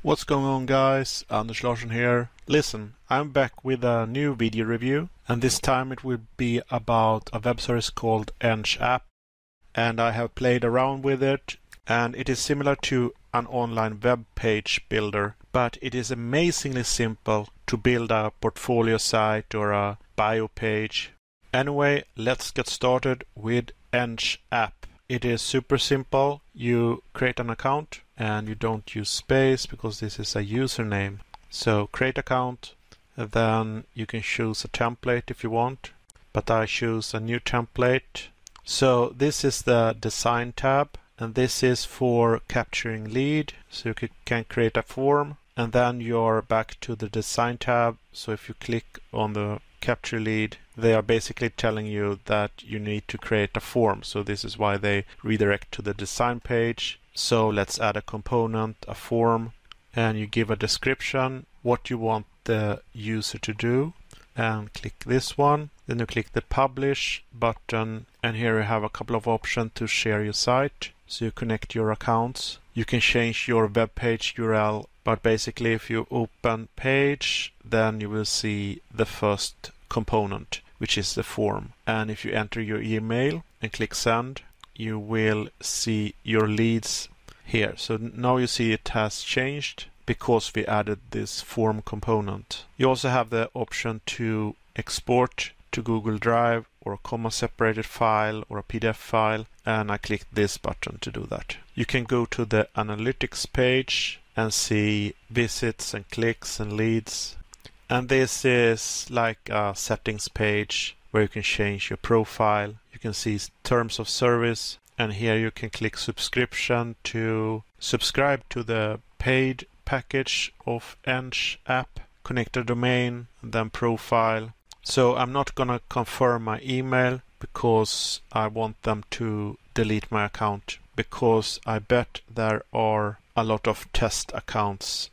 What's going on guys? Anders Larsson here. Listen, I'm back with a new video review and this time it will be about a web service called Ench App and I have played around with it and it is similar to an online web page builder but it is amazingly simple to build a portfolio site or a bio page. Anyway, let's get started with Ench App. It is super simple. You create an account and you don't use space because this is a username. So create account, then you can choose a template if you want, but I choose a new template. So this is the design tab and this is for capturing lead. So you can create a form and then you're back to the design tab. So if you click on the capture lead, they are basically telling you that you need to create a form. So this is why they redirect to the design page. So let's add a component, a form, and you give a description, what you want the user to do, and click this one. Then you click the publish button, and here you have a couple of options to share your site. So you connect your accounts. You can change your web page URL but basically if you open page then you will see the first component which is the form. And if you enter your email and click send you will see your leads here. So now you see it has changed because we added this form component. You also have the option to export to Google Drive or a comma separated file or a PDF file. And I click this button to do that. You can go to the analytics page and see visits and clicks and leads. And this is like a settings page where you can change your profile. You can see terms of service and here you can click subscription to subscribe to the paid package of Ench app, connect a domain, and then profile. So I'm not gonna confirm my email because I want them to delete my account because I bet there are a lot of test accounts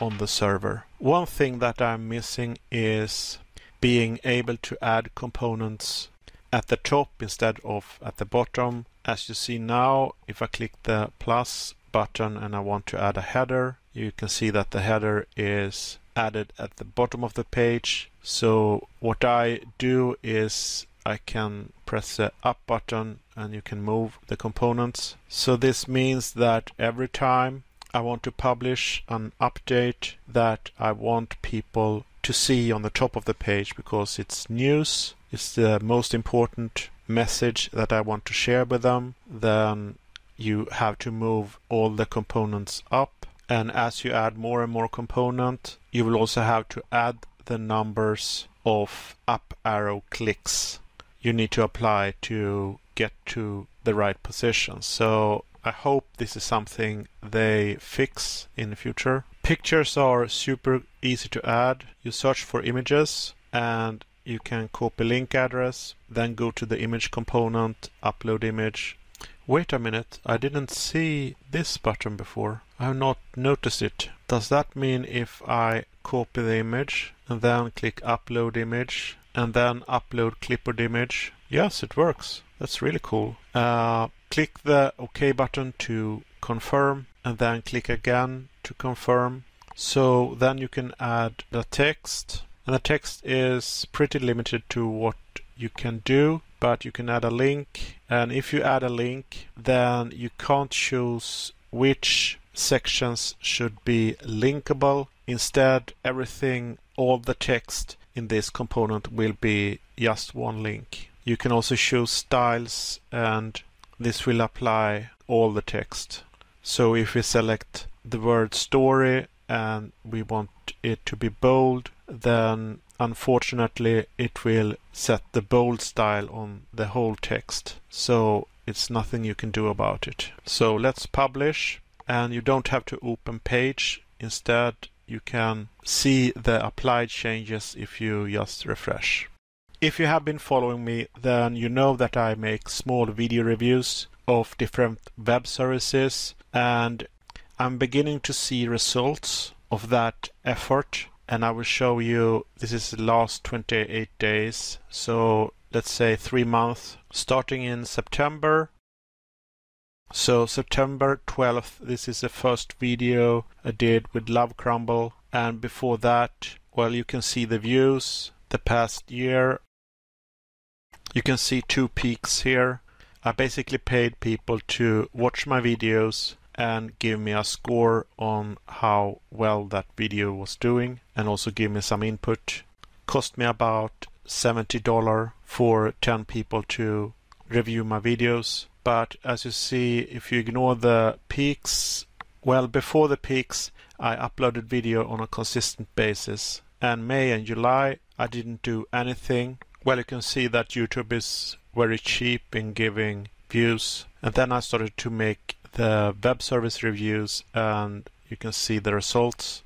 on the server. One thing that I'm missing is being able to add components at the top instead of at the bottom. As you see now, if I click the plus button and I want to add a header, you can see that the header is added at the bottom of the page. So what I do is I can press the up button and you can move the components. So this means that every time I want to publish an update that I want people to see on the top of the page because it's news, it's the most important message that I want to share with them, then you have to move all the components up. And as you add more and more component, you will also have to add the numbers of up arrow clicks you need to apply to get to the right position. So I hope this is something they fix in the future. Pictures are super easy to add. You search for images and you can copy link address, then go to the image component, upload image. Wait a minute, I didn't see this button before. I have not noticed it. Does that mean if I copy the image and then click upload image and then upload clipboard image? Yes, it works. That's really cool. Uh, click the OK button to confirm and then click again to confirm. So then you can add the text. And the text is pretty limited to what you can do but you can add a link. And if you add a link then you can't choose which sections should be linkable. Instead everything all the text in this component will be just one link. You can also choose styles and this will apply all the text. So if we select the word story and we want it to be bold, then unfortunately it will set the bold style on the whole text. So it's nothing you can do about it. So let's publish and you don't have to open page. Instead, you can see the applied changes if you just refresh. If you have been following me, then you know that I make small video reviews of different web services and I'm beginning to see results of that effort and I will show you this is the last 28 days so let's say three months starting in September So September 12th, this is the first video I did with Love Crumble. And before that, well, you can see the views the past year. You can see two peaks here. I basically paid people to watch my videos and give me a score on how well that video was doing and also give me some input. Cost me about $70 for 10 people to review my videos. But as you see, if you ignore the peaks, well, before the peaks, I uploaded video on a consistent basis. And May and July, I didn't do anything. Well, you can see that YouTube is very cheap in giving views. And then I started to make the web service reviews and you can see the results.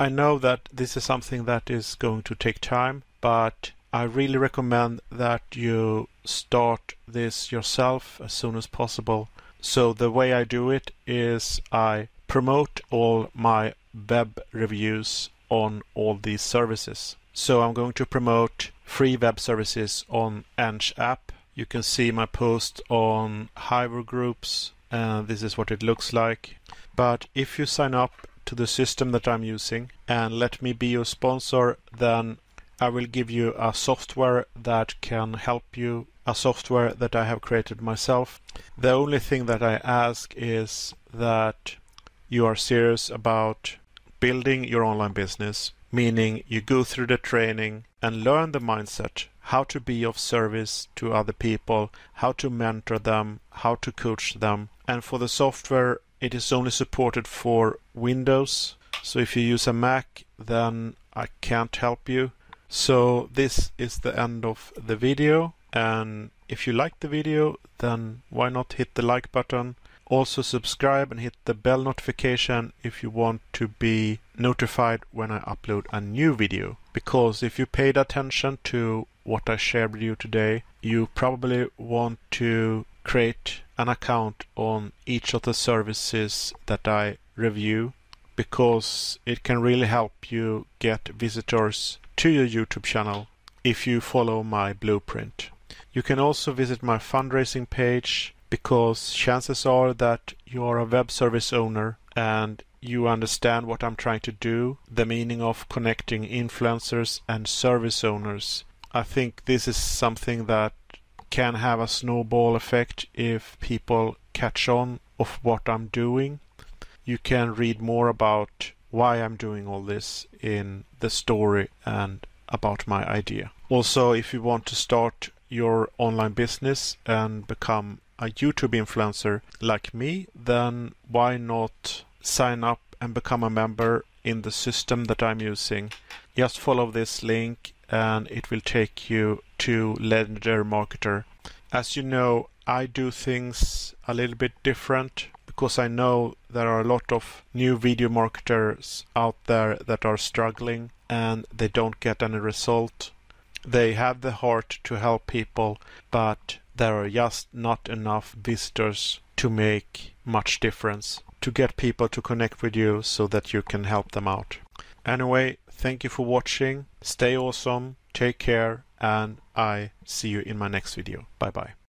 I know that this is something that is going to take time, but I really recommend that you start this yourself as soon as possible. So the way I do it is I promote all my web reviews on all these services. So I'm going to promote free web services on Ench app. You can see my post on Hiver groups and this is what it looks like. But if you sign up to the system that I'm using and let me be your sponsor, then I will give you a software that can help you, a software that I have created myself. The only thing that I ask is that you are serious about building your online business, meaning you go through the training and learn the mindset, how to be of service to other people, how to mentor them, how to coach them. And for the software, it is only supported for Windows. So if you use a Mac, then I can't help you. So this is the end of the video and if you like the video then why not hit the like button also subscribe and hit the bell notification if you want to be notified when I upload a new video because if you paid attention to what I shared with you today you probably want to create an account on each of the services that I review because it can really help you get visitors to your YouTube channel if you follow my blueprint. You can also visit my fundraising page because chances are that you are a web service owner and you understand what I'm trying to do, the meaning of connecting influencers and service owners. I think this is something that can have a snowball effect if people catch on of what I'm doing. You can read more about why I'm doing all this in the story and about my idea. Also, if you want to start your online business and become a YouTube influencer like me, then why not sign up and become a member in the system that I'm using? Just follow this link and it will take you to Legendary Marketer. As you know, I do things a little bit different because I know there are a lot of new video marketers out there that are struggling and they don't get any result. They have the heart to help people, but there are just not enough visitors to make much difference to get people to connect with you so that you can help them out. Anyway, thank you for watching. Stay awesome, take care, and I see you in my next video. Bye bye.